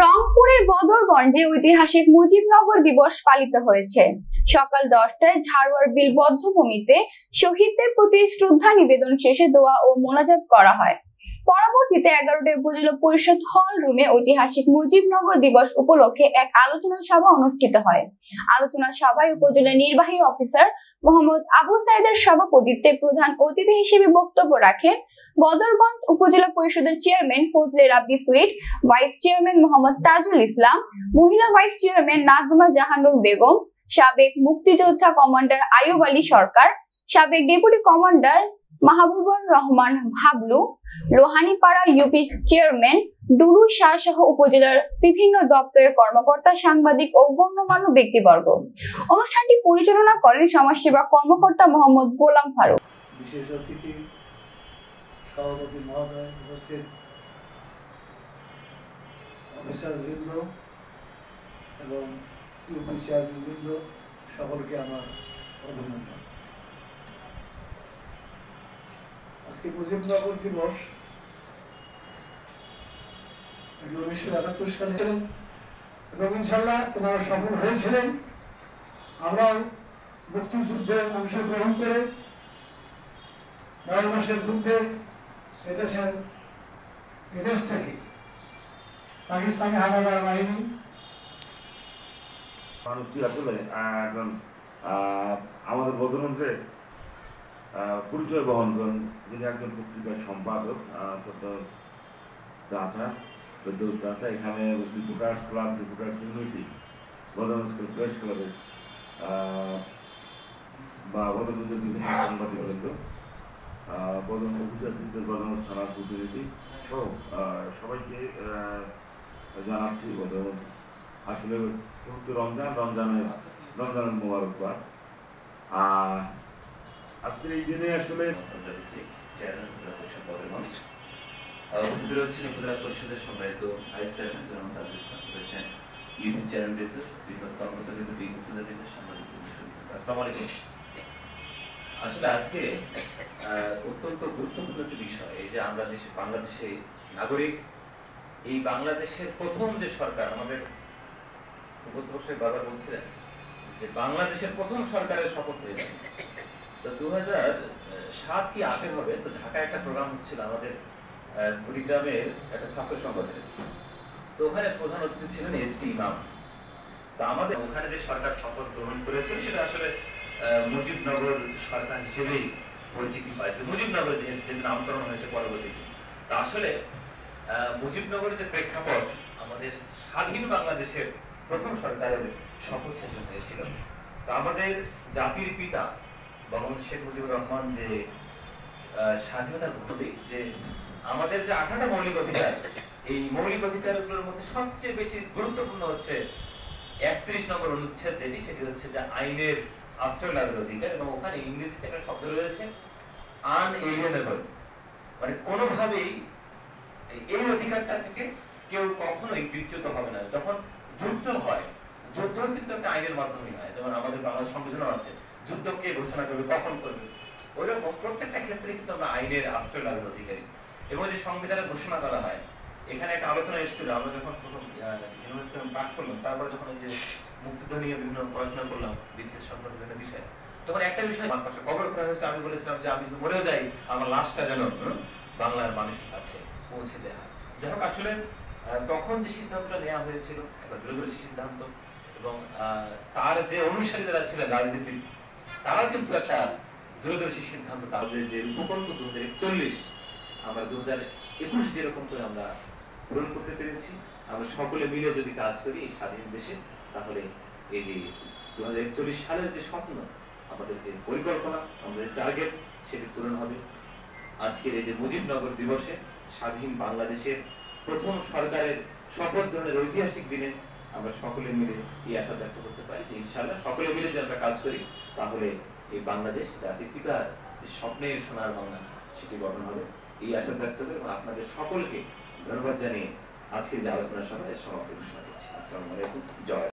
রংপুরের বদরগঞ্জে ঐতিহাসিক মুজিবনগর দিবস পালিত হয়েছে। সকাল দশটায় ঝাড়ওয়ার বিল বদ্ধভূমিতে শহীদদের প্রতি শ্রদ্ধা নিবেদন শেষে দোয়া ও মোনাজাত করা হয়। পরবর্তীতে এগারোটায় উপজেলা পরিষদ হল রুমে ঐতিহাসিক মুজিবনগর দিবস উপলক্ষে এক আলোচনা সভা অনুষ্ঠিত হয়। আলোচনা সভায় উপজেলা নির্বাহী অফিসার মোহাম্মদ আবু সাইদের সভাপতিত্বে প্রধান অতিথি হিসেবে বক্তব্য রাখেন বদরগঞ্জ উপজেলা পরিষদের chairman Fazle Rabbi Sweet vice chairman Mohammad Tajul Islam, মহিলা ভাইস চেয়ারম্যান নাজমা জাহানুর বেগম, সাবেক মুক্তিযোদ্ধা কমান্ডার আয়ুব আলী সরকার, সাবেক deputy commander Mahbubur Rahman Bablu, Lohanipara UP chairman Dulu Shah সহ উপজেলার বিভিন্ন দপ্তরের কর্মকর্তা, সাংবাদিক ও গণ্যমান্য ব্যক্তিবর্গ। অনুষ্ঠানটি পরিচালনা করেন সমাজসেবা কর্মকর্তা মোহাম্মদ গোলাম ফারুক। বিশেষ অতিথি, সভাপতি মহোদয় উপস্থিত। এবং ইউপি চেয়ারম্যানবৃন্দ সকলকে আমার অভিনন্দন। আজকে মুজিবনগর দিবস। উনিশশো একাত্তর সালে এবং ইনশাল্লাহ তোমার সফল হয়েছিলেন। আমরাও মুক্তিযুদ্ধে অংশগ্রহণ করে নয় মাসের যুদ্ধে এদেশের এদেশ থেকে পাকিস্তানি হানাদার বাহিনী মানুষটি আসলে একজন আমাদের বদরমন্ত্রে পরিচয় বহন করেন যিনি একজন পত্রিকার সম্পাদক চাচা চাচা, এখানে reporters club, reporters unity Badarganj press ক্লাবের বা বদরগঞ্জের বিভিন্ন সাংবাদিক বৃন্দ বদরগঞ্জ অফিসার বদরগঞ্জ থানার প্রতিনিধি সহ সবাইকে জানাচ্ছি বদরগঞ্জ আসলে রমজান, রমজানের রমজানের মোবারকবাদ। আর আজকের এই দিনে আসলে উপজেলা পরিষদের আসলে আজকে অত্যন্ত গুরুত্বপূর্ণ বিষয়, এই যে আমরা দেশে বাংলাদেশে নাগরিক, এই বাংলাদেশের প্রথম যে সরকার, আমাদের উপস্থাপক বারবার বলছিলেন যে বাংলাদেশের প্রথম সরকারের শপথ হয়ে যাবে। তো দু সাত কি আটে হবে? তো ঢাকায় একটা প্রোগ্রাম হচ্ছিল আমাদের কুড়িগ্রামের একটা ছাত্র সংগঠনের। তো ওখানে প্রধান অতিথি ছিলেন এস টি ইমাম। তো আমাদের ওখানে যে সরকার শপথ গ্রহণ করেছে সেটা আসলে মুজিবনগর সরকার হিসেবেই পরিচিতি পাইছে। মুজিবনগর যে নামকরণ হয়েছে পরবর্তীতে। তা আসলে মুজিবনগরের যে প্রেক্ষাপট আমাদের স্বাধীন বাংলাদেশের প্রথম সরকারের শপথ সেদিন হয়েছিল তো আমাদের জাতির পিতা বঙ্গবন্ধু শেখ মুজিবুর রহমান যে স্বাধীনতার প্রতীক যে আমাদের যে আঠারোটা মৌলিক অধিকার, এই মৌলিক অধিকারগুলোর মধ্যে সবচেয়ে বেশি গুরুত্বপূর্ণ হচ্ছে একত্রিশ নম্বর অনুচ্ছেদ যেটি, সেটি হচ্ছে যে আইনের আশ্রয় লাভের অধিকার এবং ওখানে ইংরেজিতে একটা শব্দ রয়েছে আনএলিয়েনেবল মানে কোনোভাবেই এই- অধিকারটা থেকে কেউ কখনোই বিচ্যুত হবে না। যখন যুদ্ধ হয় যুদ্ধ কিন্তু একটা আইনের মাধ্যমে হয়। যেমন আমাদের বাংলাদেশ সংবিধানও আছে। যুদ্ধ কে ঘোষণা করবে কখন করবে। ওইরকম প্রত্যেকটা ক্ষেত্রে কিন্তু আমরা আইনের আশ্রয় লাভের অধিকারী। এবং যে সংবিধানে ঘোষণা করা হয়, এখানে একটা আলোচনা এসেছিল, আমরা যখন প্রথম ইউনিভার্সিটি পাশ করলাম, তারপরে যখন এই যে মুক্তিযুদ্ধ নিয়ে বিভিন্ন পড়াশোনা করলাম বিশেষ সংক্রান্ত একটা বিষয়, তখন একটা বিষয় আমার পাশে কবর করা হয়েছে, আমি বলেছিলাম যে আমি যদি মরেও যাই, আমার লাশটা যেন বাংলার মানুষের কাছে পৌঁছে দেওয়া হয়। যাই হোক, আসলে তখন যে সিদ্ধান্তটা নেওয়া হয়েছিল, একটা দূরদর্শী সিদ্ধান্ত, এবং তার যে অনুসারী যারা ছিলেন, রাজনীতির তারা কিন্তু একটা দূরদর্শী সিদ্ধান্ত তাদের যে উপকল্প দু হাজার একচল্লিশ, আমরা দু হাজার একুশ যেরকম করে আমরা পূরণ করতে পেরেছি, আমরা সকলে মিলে যদি কাজ করি এই স্বাধীন দেশে, তাহলে এই যে দু হাজার একচল্লিশ সালের যে স্বপ্ন, আমাদের যে পরিকল্পনা, আমাদের টার্গেট সেটি পূরণ হবে। আজকের এই যে মুজিবনগর দিবসে স্বাধীন বাংলাদেশের প্রথম সরকারের শপথ গ্রহণের ঐতিহাসিক দিনে আমরা সকলে মিলে এই আশা ব্যক্ত করতে পারি যে ইনশাআল্লাহ সকলে মিলে যে আমরা কাজ করি, তাহলে এই বাংলাদেশ জাতির পিতার যে স্বপ্নের সোনার বাংলা সেটি গঠন হবে। এই আশা ব্যক্ত করে এবং আপনাদের সকলকে ধন্যবাদ জানিয়ে আজকে যে আলোচনা সভায় সমাপ্তি ঘোষণা করছি। আসসালামু আলাইকুম। জয়।